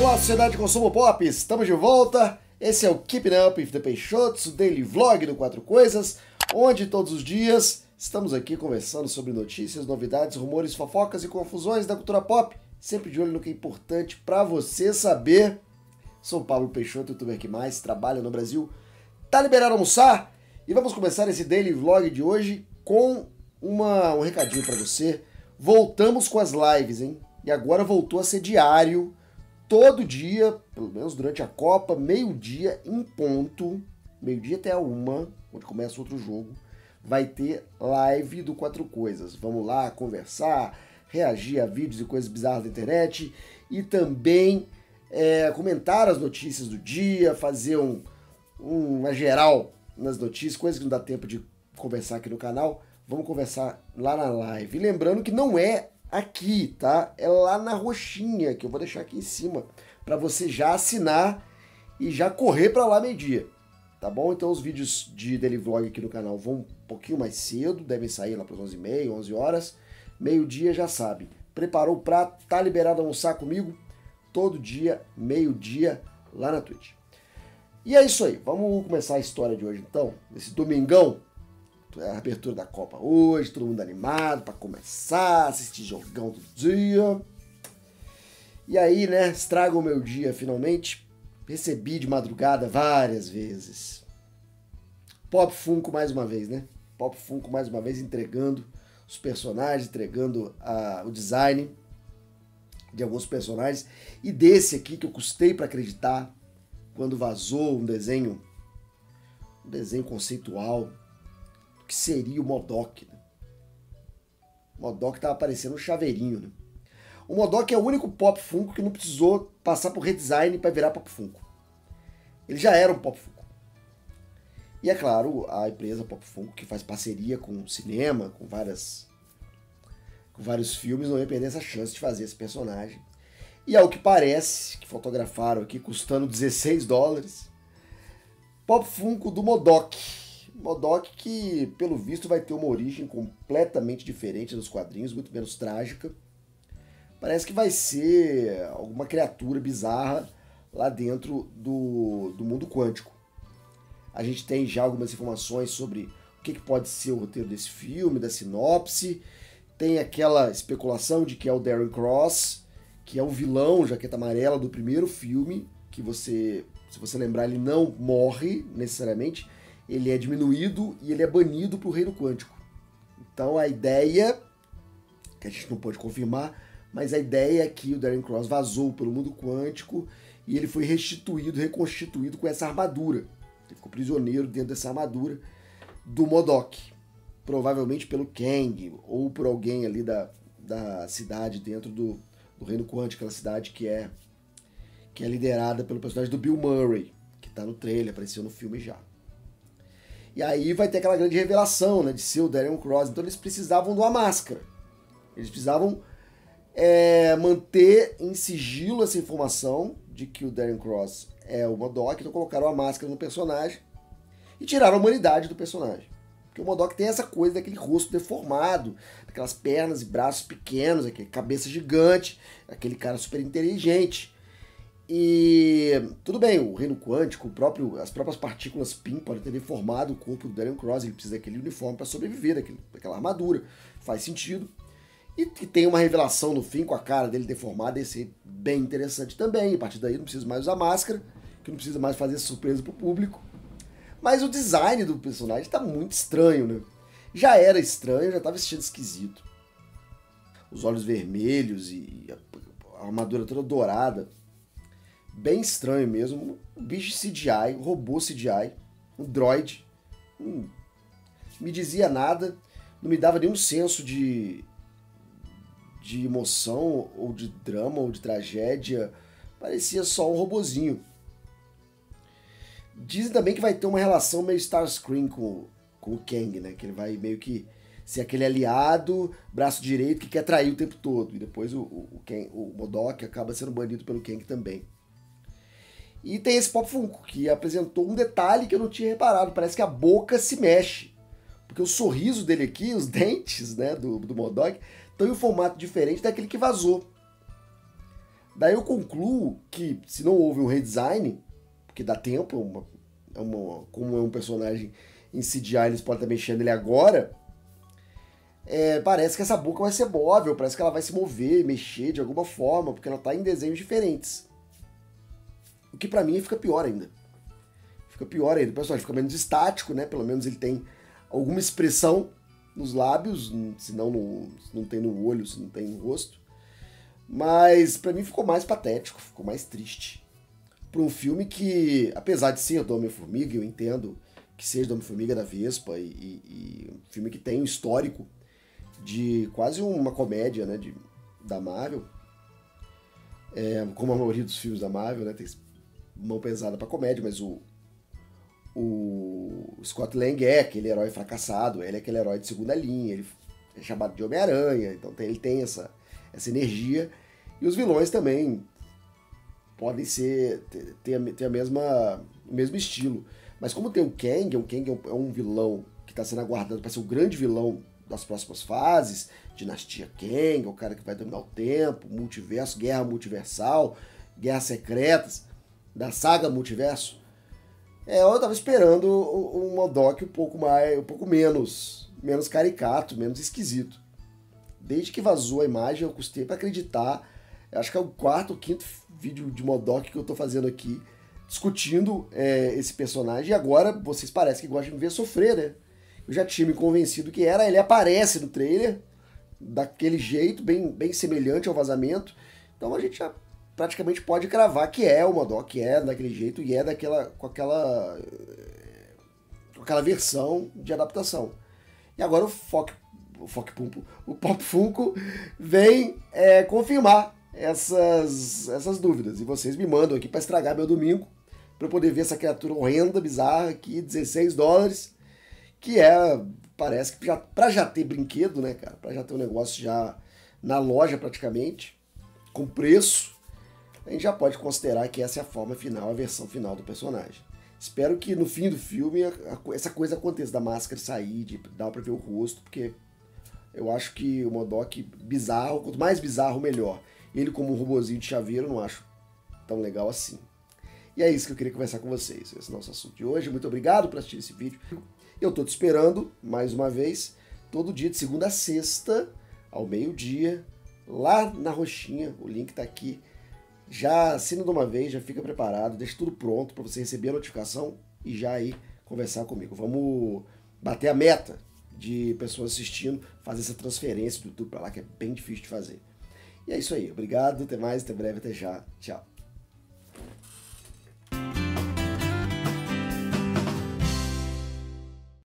Olá, sociedade de consumo pop, estamos de volta. Esse é o Keeping Up with the o daily vlog do Quatro Coisas, onde todos os dias estamos aqui conversando sobre notícias, novidades, rumores, fofocas e confusões da cultura pop, sempre de olho no que é importante para você saber. Sou Pablo Peixoto, youtuber que mais trabalha no Brasil. Tá liberado almoçar? E vamos começar esse daily vlog de hoje com uma, um recadinho para você. Voltamos com as lives, hein? E agora voltou a ser diário todo dia, pelo menos durante a Copa, meio-dia em ponto, meio-dia até uma, onde começa outro jogo, vai ter live do Quatro Coisas. Vamos lá conversar, reagir a vídeos e coisas bizarras da internet e também é, comentar as notícias do dia, fazer um, um, uma geral nas notícias, coisas que não dá tempo de conversar aqui no canal. Vamos conversar lá na live. E lembrando que não é aqui, tá? É lá na roxinha, que eu vou deixar aqui em cima, para você já assinar e já correr para lá meio-dia. Tá bom? Então os vídeos de daily vlog aqui no canal vão um pouquinho mais cedo, devem sair lá para as 11h30, 11 horas. Meio-dia já sabe. Preparou o prato, tá liberado almoçar comigo todo dia, meio-dia, lá na Twitch. E é isso aí, vamos começar a história de hoje então, nesse domingão, a abertura da Copa hoje, todo mundo animado para começar, assistir jogão do dia. E aí, né, estraga o meu dia finalmente. Recebi de madrugada várias vezes. Pop Funko mais uma vez, né? Pop Funko mais uma vez entregando os personagens, entregando a, o design de alguns personagens. E desse aqui que eu custei para acreditar quando vazou um desenho, um desenho conceitual que seria o Modok. Né? O Modok estava parecendo um chaveirinho. Né? O Modok é o único Pop Funko que não precisou passar por redesign para virar Pop Funko. Ele já era um Pop Funko. E é claro, a empresa Pop Funko, que faz parceria com cinema, com várias com vários filmes, não ia perder essa chance de fazer esse personagem. E ao que parece, que fotografaram aqui, custando 16 dólares, Pop Funko do Modok Modok que, pelo visto, vai ter uma origem completamente diferente dos quadrinhos, muito menos trágica. Parece que vai ser alguma criatura bizarra lá dentro do, do mundo quântico. A gente tem já algumas informações sobre o que, que pode ser o roteiro desse filme, da sinopse. Tem aquela especulação de que é o Darren Cross, que é o vilão jaqueta amarela do primeiro filme, que você, se você lembrar, ele não morre necessariamente, ele é diminuído e ele é banido para o reino quântico. Então a ideia, que a gente não pode confirmar, mas a ideia é que o Darren Cross vazou pelo mundo quântico e ele foi restituído, reconstituído com essa armadura. Ele ficou prisioneiro dentro dessa armadura do Modok. Provavelmente pelo Kang ou por alguém ali da, da cidade dentro do, do Reino Quântico, aquela cidade que é, que é liderada pelo personagem do Bill Murray, que está no trailer, apareceu no filme já. E aí vai ter aquela grande revelação, né, de ser o Darion Cross. Então eles precisavam de uma máscara. Eles precisavam é, manter em sigilo essa informação de que o Darren Cross é o Modok, então colocaram a máscara no personagem e tiraram a humanidade do personagem. Porque o Modok tem essa coisa daquele rosto deformado, aquelas pernas e braços pequenos, aquele cabeça gigante, aquele cara super inteligente. E tudo bem, o reino quântico, o próprio, as próprias partículas PIN podem ter deformado o corpo do Darren Cross, ele precisa daquele uniforme para sobreviver, daquele, daquela armadura, faz sentido. E, e, tem uma revelação no fim com a cara dele deformada, esse é bem interessante também. A partir daí não precisa mais usar máscara, que não precisa mais fazer surpresa pro público. Mas o design do personagem está muito estranho, né? Já era estranho, já estava assistindo esquisito. Os olhos vermelhos e a armadura toda dourada bem estranho mesmo. Um bicho CGI, um robô CGI, um droid. Hum, me dizia nada, não me dava nenhum senso de, de emoção, ou de drama, ou de tragédia. Parecia só um robozinho. Dizem também que vai ter uma relação meio Starscream com, com o Kang, né? Que ele vai meio que ser aquele aliado, braço direito, que quer trair o tempo todo. E depois o, o, o, o Modok acaba sendo banido pelo Kang também. E tem esse Pop Funko, que apresentou um detalhe que eu não tinha reparado. Parece que a boca se mexe. Porque o sorriso dele aqui, os dentes né, do, do Modok, estão em um formato diferente daquele que vazou. Daí eu concluo que se não houve um redesign, porque dá tempo, uma, é uma, como é um personagem em CGI, eles podem estar mexendo nele agora, é, parece que essa boca vai ser móvel, parece que ela vai se mover, mexer de alguma forma, porque ela está em desenhos diferentes. O que para mim fica pior ainda. Fica pior ainda. O personagem fica menos estático, né? Pelo menos ele tem alguma expressão nos lábios, se não, não, tem no olho, se não tem no rosto. Mas para mim ficou mais patético, ficou mais triste. Para um filme que, apesar de ser do Homem-Formiga, eu entendo que seja do Homem-Formiga da Vespa, e, e, e, um filme que tem um histórico de quase uma comédia né, de, da Marvel, é, como a maioria dos filmes da Marvel, né, tem mão pesada para comédia, mas o, o Scott Lang é aquele herói fracassado, ele é aquele herói de segunda linha, ele é chamado de Homem-Aranha, então tem, ele tem essa, essa energia. E os vilões também podem ser ter, ter, a mesma, o mesmo estilo. Mas como tem o Kang, o Kang é um, é vilão que está sendo aguardado para ser o grande vilão das próximas fases, Dinastia Kang, o cara que vai dominar o tempo, multiverso, guerra multiversal, guerras secretas, da saga multiverso. É, eu tava esperando um Modok um pouco mais, um pouco menos, menos caricato, menos esquisito. Desde que vazou a imagem, eu custei para acreditar. Acho que é o quarto ou quinto vídeo de Modok que eu tô fazendo aqui, discutindo é, esse personagem. E agora vocês parecem que gostam de me ver sofrer, né? Eu já tinha me convencido que era. Ele aparece no trailer daquele jeito, bem, bem semelhante ao vazamento. Então a gente já praticamente pode cravar que é o Modok, que é daquele jeito e é daquela com aquela com aquela versão de adaptação. E agora o Foc, o Foc Pumpo, o Pop Funko vem é, confirmar essas essas dúvidas. E vocês me mandam aqui para estragar meu domingo para poder ver essa criatura horrenda, bizarra aqui, 16 dólares, que é parece que já para já ter brinquedo, né, cara, para já ter um negócio já na loja praticamente com preço a gente já pode considerar que essa é a forma final, a versão final do personagem. Espero que no fim do filme essa coisa aconteça, da máscara sair, de dar pra ver o rosto, porque eu acho que o Modok bizarro, quanto mais bizarro, melhor. Ele como um robozinho de chaveiro, não acho tão legal assim. E é isso que eu queria conversar com vocês. Esse é o nosso assunto de hoje. Muito obrigado por assistir esse vídeo. Eu tô te esperando, mais uma vez, todo dia de segunda a sexta, ao meio-dia, lá na roxinha. O link tá aqui já assina de uma vez, já fica preparado, deixa tudo pronto para você receber a notificação e já aí conversar comigo. Vamos bater a meta de pessoas assistindo, fazer essa transferência do YouTube para lá, que é bem difícil de fazer. E é isso aí. Obrigado, até mais, até breve, até já. Tchau.